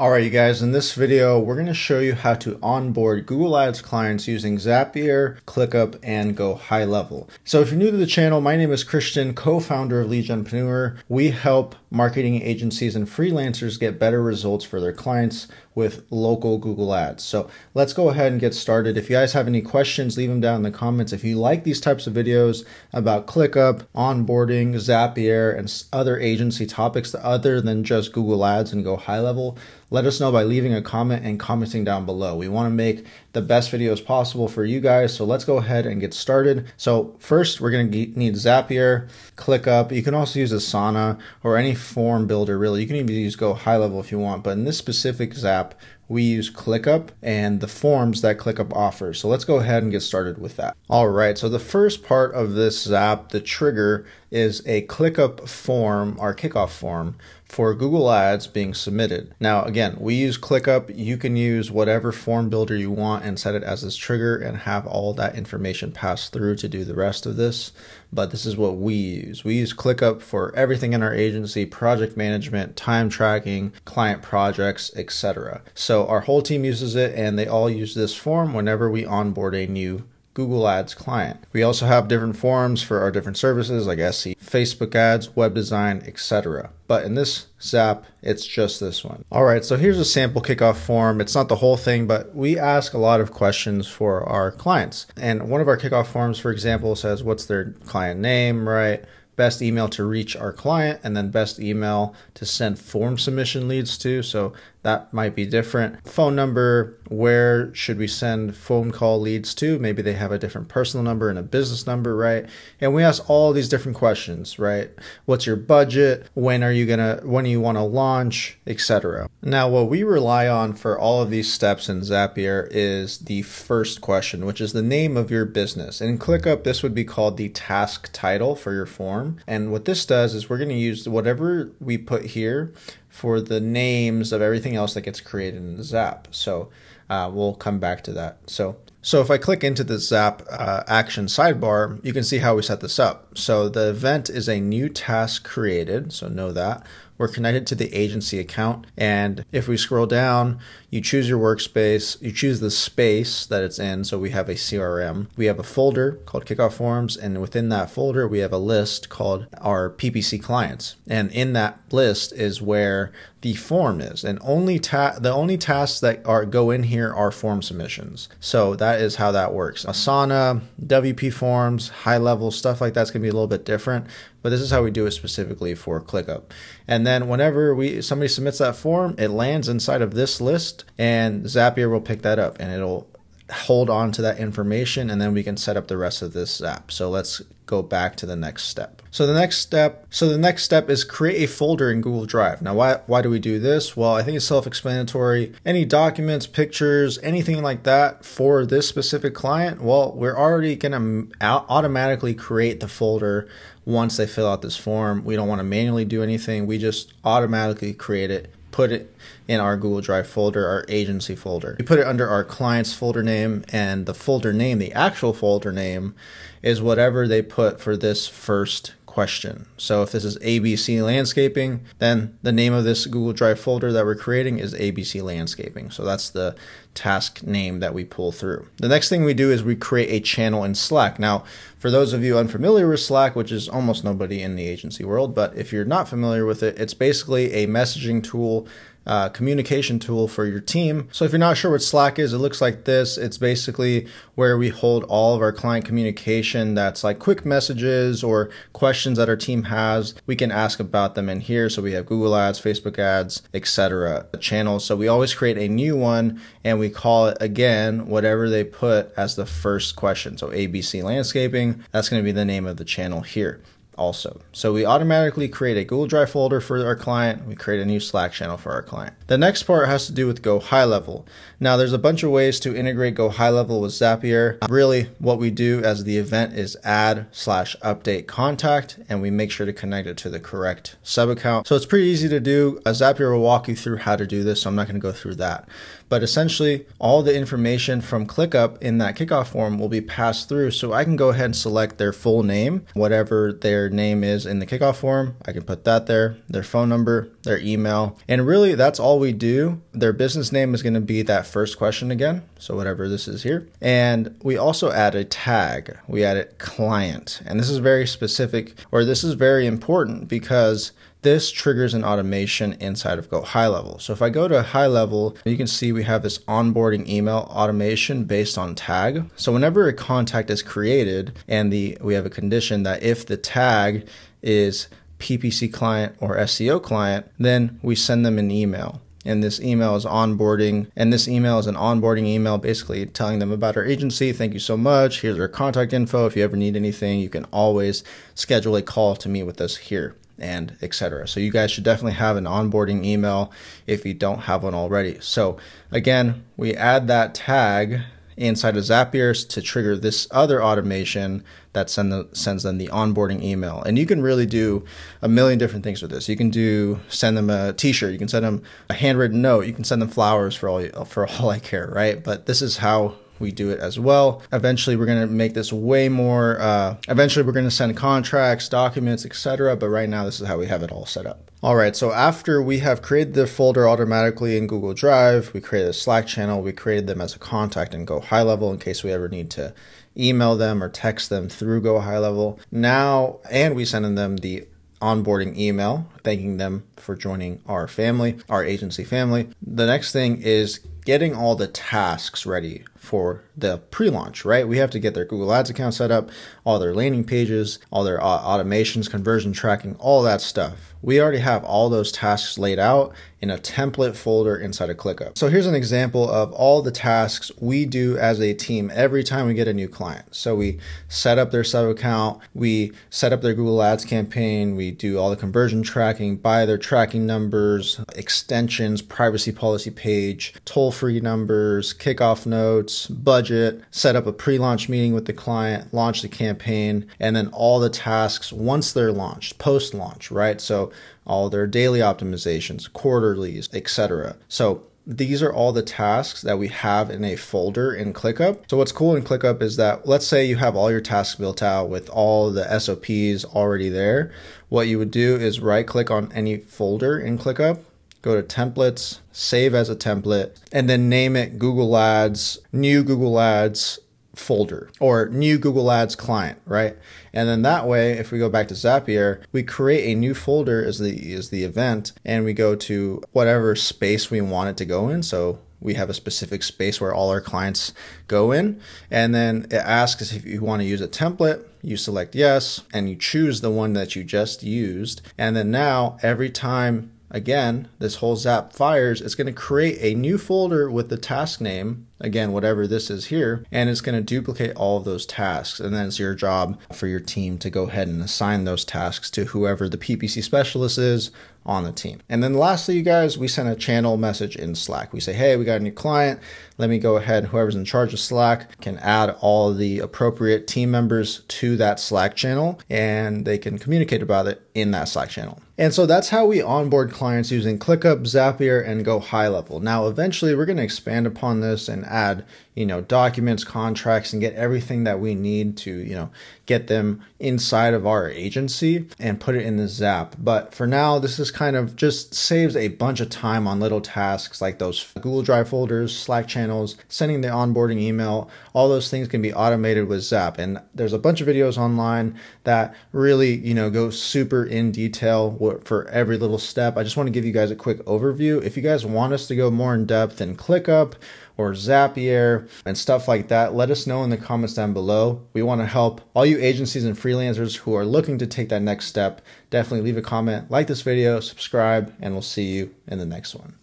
All right, you guys, in this video, we're going to show you how to onboard Google Ads clients using Zapier, ClickUp, and Go High Level. So if you're new to the channel, my name is Christian, co-founder of Leadgenpreneur. We help marketing agencies and freelancers get better results for their clients with local Google Ads. So let's go ahead and get started. If you guys have any questions, leave them down in the comments. If you like these types of videos about ClickUp, onboarding, Zapier, and other agency topics other than just Google Ads and Go High Level, let us know by leaving a comment and commenting down below. We want to make the best videos possible for you guys. So let's go ahead and get started. So first we're to need Zapier, ClickUp. You can also use Asana or any form builder really. You can even use Go High Level if you want, but in this specific Zap, we use ClickUp and the forms that ClickUp offers. So let's go ahead and get started with that. All right, so the first part of this Zap, the trigger, is a ClickUp form, our kickoff form, for Google Ads being submitted. Now, again, we use ClickUp. You can use whatever form builder you want and set it as this trigger and have all that information pass through to do the rest of this. But this is what we use. We use ClickUp for everything in our agency, project management, time tracking, client projects, etc. So our whole team uses it and they all use this form whenever we onboard a new Google Ads client. We also have different forms for our different services like SE, Facebook ads, web design, etc. But in this Zap, it's just this one. All right, so here's a sample kickoff form. It's not the whole thing, but we ask a lot of questions for our clients. And one of our kickoff forms, for example, says what's their client name, right? Best email to reach our client and then best email to send form submission leads to. So that might be different. Phone number, where should we send phone call leads to? Maybe they have a different personal number and a business number, right? And we ask all these different questions, right? What's your budget? When are you gonna when do you want to launch, etc. Now what we rely on for all of these steps in Zapier is the first question, which is the name of your business. In ClickUp, this would be called the task title for your form. And what this does is we're gonna use whatever we put here for the names of everything else that gets created in the Zap. So uh, we'll come back to that. So so if I click into the Zap uh, action sidebar, you can see how we set this up. So the event is a new task created, so know that. We're connected to the agency account. And if we scroll down, you choose your workspace, you choose the space that it's in. So we have a CRM. We have a folder called Kickoff Forms. And within that folder, we have a list called our PPC clients. And in that list is where the form is. And only the only tasks that are go in here are form submissions. So that is how that works. Asana, WP forms, high level stuff like that's gonna be a little bit different but this is how we do it specifically for ClickUp. And then whenever we somebody submits that form, it lands inside of this list, and Zapier will pick that up and it'll hold on to that information and then we can set up the rest of this Zap. So let's go back to the next step. So the next step, so the next step is create a folder in Google Drive. Now why why do we do this? Well, I think it's self-explanatory. Any documents, pictures, anything like that for this specific client, well, we're already going to automatically create the folder once they fill out this form. We don't want to manually do anything. We just automatically create it put it in our Google Drive folder, our agency folder. We put it under our client's folder name, and the folder name, the actual folder name, is whatever they put for this first question. So if this is ABC Landscaping, then the name of this Google Drive folder that we're creating is ABC Landscaping. So that's the task name that we pull through. The next thing we do is we create a channel in Slack. Now, for those of you unfamiliar with Slack, which is almost nobody in the agency world, but if you're not familiar with it, it's basically a messaging tool uh, communication tool for your team. So if you're not sure what Slack is, it looks like this. It's basically where we hold all of our client communication that's like quick messages or questions that our team has. We can ask about them in here. So we have Google Ads, Facebook ads, etc. channels. So we always create a new one and we call it again whatever they put as the first question. So ABC landscaping, that's going to be the name of the channel here also. So we automatically create a Google Drive folder for our client. We create a new Slack channel for our client. The next part has to do with Go High Level. Now there's a bunch of ways to integrate Go High Level with Zapier. Really what we do as the event is add slash update contact and we make sure to connect it to the correct sub account. So it's pretty easy to do. A Zapier will walk you through how to do this. So I'm not going to go through that. But essentially all the information from ClickUp in that kickoff form will be passed through. So I can go ahead and select their full name, whatever their name is in the kickoff form. I can put that there, their phone number, their email. And really, that's all we do. Their business name is going to be that first question again. So, whatever this is here. And we also add a tag. We add it client. And this is very specific, or this is very important because this triggers an automation inside of Go High Level. So if I go to High Level, you can see we have this onboarding email automation based on tag. So whenever a contact is created and the we have a condition that if the tag is PPC client or SEO client, then we send them an email and this email is onboarding and this email is an onboarding email basically telling them about our agency thank you so much here's our contact info if you ever need anything you can always schedule a call to meet with us here and etc. So you guys should definitely have an onboarding email if you don't have one already. So again, we add that tag inside of Zapier to trigger this other automation that send the, sends them the onboarding email. And you can really do a million different things with this. You can do send them a T-shirt, you can send them a handwritten note, you can send them flowers for all for all I care, right? But this is how we do it as well. Eventually, we're going to make this way more. Uh, eventually, we're going to send contracts, documents, etc. But right now, this is how we have it all set up. All right, so after we have created the folder automatically in Google Drive, we created a Slack channel, we created them as a contact and Go High Level in case we ever need to email them or text them through Go High Level. Now, and we send them the onboarding email thanking them for joining our family, our agency family. The next thing is getting all the tasks ready for the pre-launch, right? We have to get their Google Ads account set up, all their landing pages, all their automations, conversion tracking, all that stuff. We already have all those tasks laid out in a template folder inside of ClickUp. So here's an example of all the tasks we do as a team every time we get a new client. So we set up their sub account, we set up their Google Ads campaign, we do all the conversion tracking, buy their tracking numbers, extensions, privacy policy page, toll-free numbers, kickoff notes, budget, set up a pre launch meeting with the client, launch the campaign, and then all the tasks once they're launched, post launch, right? So all their daily optimizations, quarterlies, etc. So these are all the tasks that we have in a folder in ClickUp. So what's cool in ClickUp is that let's say you have all your tasks built out with all the SOPs already there. What you would do is right click on any folder in ClickUp go to templates, save as a template, and then name it Google Ads, new Google Ads folder or new Google Ads client, right? And then that way, if we go back to Zapier, we create a new folder as the as the event and we go to whatever space we want it to go in. So we have a specific space where all our clients go in. And then it asks if you want to use a template. You select yes, and you choose the one that you just used. And then now, every time again, this whole Zap fires, it's going to create a new folder with the task name, again, whatever this is here, and it's going to duplicate all of those tasks. And then it's your job for your team to go ahead and assign those tasks to whoever the PPC specialist is on the team. And then lastly, you guys, we send a channel message in Slack. We say, hey, we got a new client. Let me go ahead. Whoever's in charge of Slack can add all the appropriate team members to that Slack channel and they can communicate about it in that Slack channel. And so that's how we onboard clients using ClickUp, Zapier, and Go High Level. Now, eventually, we're going to expand upon this and add you know, documents, contracts, and get everything that we need to, you know, get them inside of our agency and put it in the Zap. But for now, this is kind of just saves a bunch of time on little tasks like those Google Drive folders, Slack channels, sending the onboarding email. All those things can be automated with Zap. And there's a bunch of videos online that really, you know, go super in detail for every little step. I just want to give you guys a quick overview. If you guys want us to go more in depth and ClickUp, or Zapier and stuff like that, let us know in the comments down below. We want to help all you agencies and freelancers who are looking to take that next step. Definitely leave a comment, like this video, subscribe, and we'll see you in the next one.